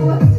what?